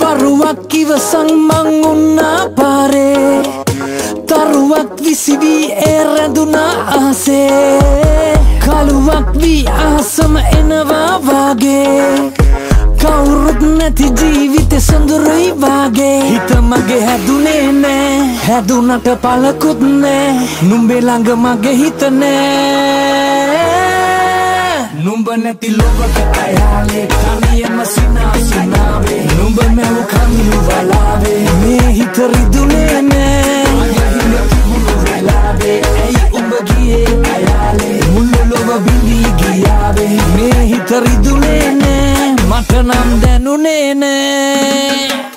වරුවක් ඉවසං මං උන්නා පාරේ. තරුවක් විසිවී ඒ රැඳුනා ආසේ කළුවක් වී ආසම එනවා වාගේ. කවුරුත් නැති ජීවිත සඳුරුයි වාගේ. හිත මගේ හැදුනේ නෑ. හැදුනට පලකුත් නෑ. නුම්බේ ළඟ මගේ හිත නෑ. නුඹ නැති ලොවක අයාලේ. තනියම සිනාසිනාවේ නුඹ මැව් කමිනු වලාවේ. මේ හිත රිදුනේ නෑ. වෙලාවේ. ඇයි උඹ ගියේ අයාලේ? මුල්ල ලොව බිඳී ගියාවේ. මේ හිත රිදුනේ නෑ. මට නම් දැනුනේ නෑ.